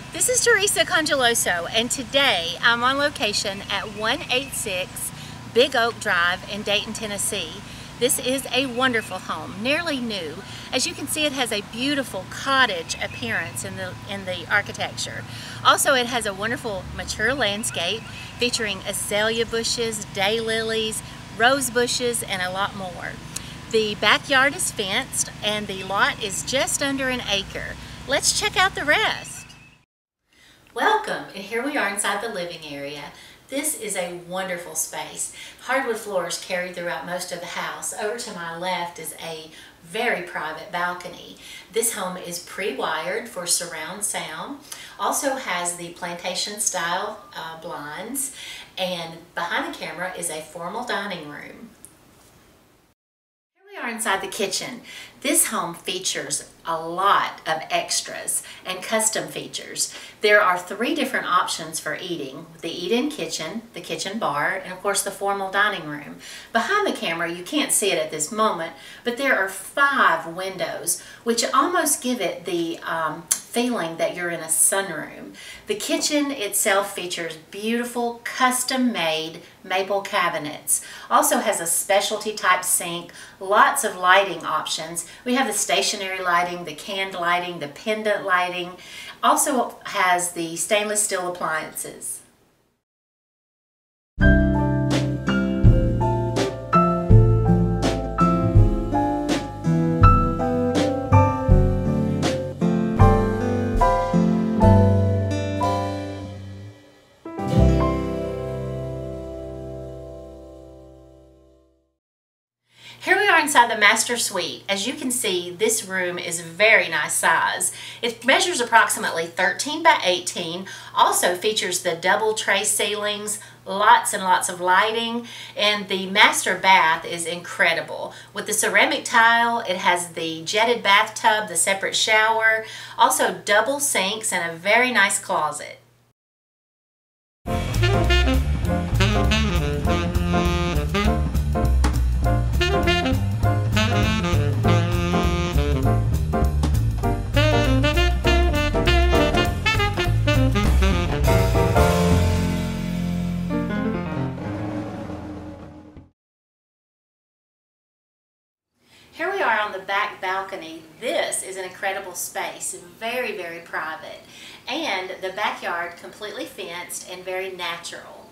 Hi, this is Teresa Congioloso and today I'm on location at 186 Big Oak Drive in Dayton, Tennessee. This is a wonderful home, nearly new. As you can see it has a beautiful cottage appearance in the, in the architecture. Also it has a wonderful mature landscape featuring azalea bushes, daylilies, rose bushes and a lot more. The backyard is fenced and the lot is just under an acre. Let's check out the rest. Welcome, and here we are inside the living area. This is a wonderful space. Hardwood floors carried throughout most of the house. Over to my left is a very private balcony. This home is pre-wired for surround sound. Also has the plantation style uh, blinds and behind the camera is a formal dining room inside the kitchen. This home features a lot of extras and custom features. There are three different options for eating. The eat-in kitchen, the kitchen bar, and of course the formal dining room. Behind the camera, you can't see it at this moment, but there are five windows, which almost give it the um, feeling that you're in a sunroom. The kitchen itself features beautiful custom-made maple cabinets. Also has a specialty type sink, lots of lighting options. We have the stationary lighting, the canned lighting, the pendant lighting. Also has the stainless steel appliances. Inside the master suite. As you can see, this room is very nice size. It measures approximately 13 by 18, also features the double tray ceilings, lots and lots of lighting, and the master bath is incredible. With the ceramic tile, it has the jetted bathtub, the separate shower, also double sinks, and a very nice closet. On the back balcony. This is an incredible space, very, very private. And the backyard completely fenced and very natural.